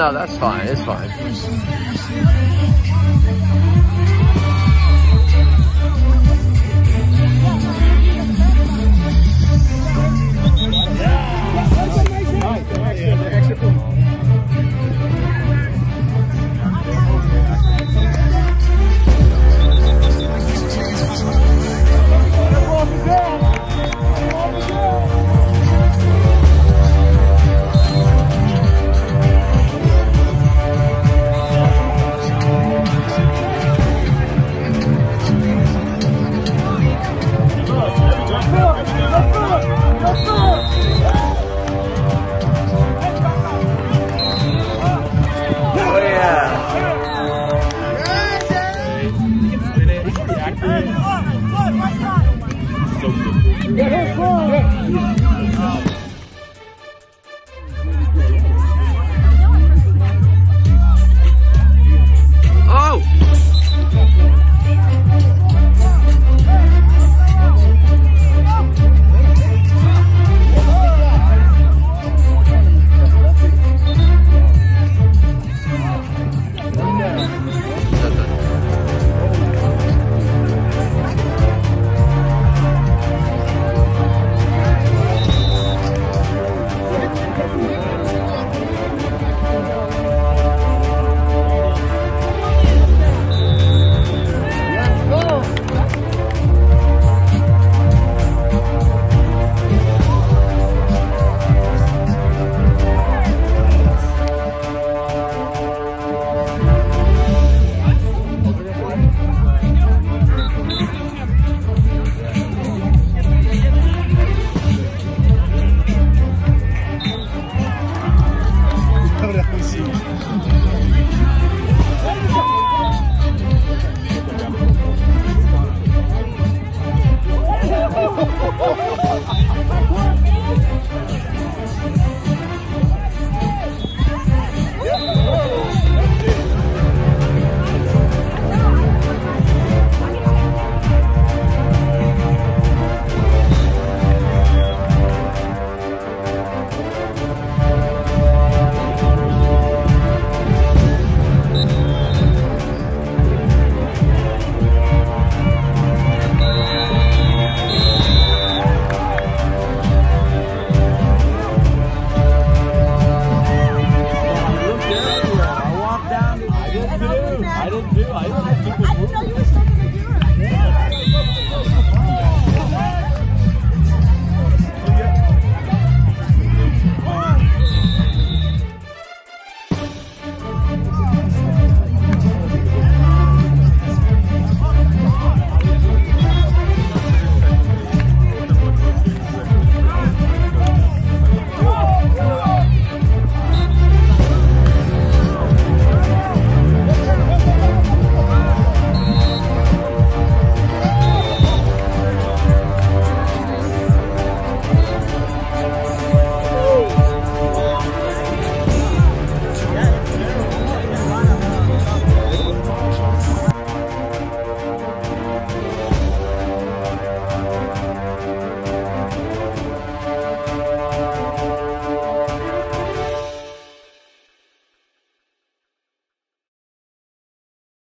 no, that's fine. It's fine. I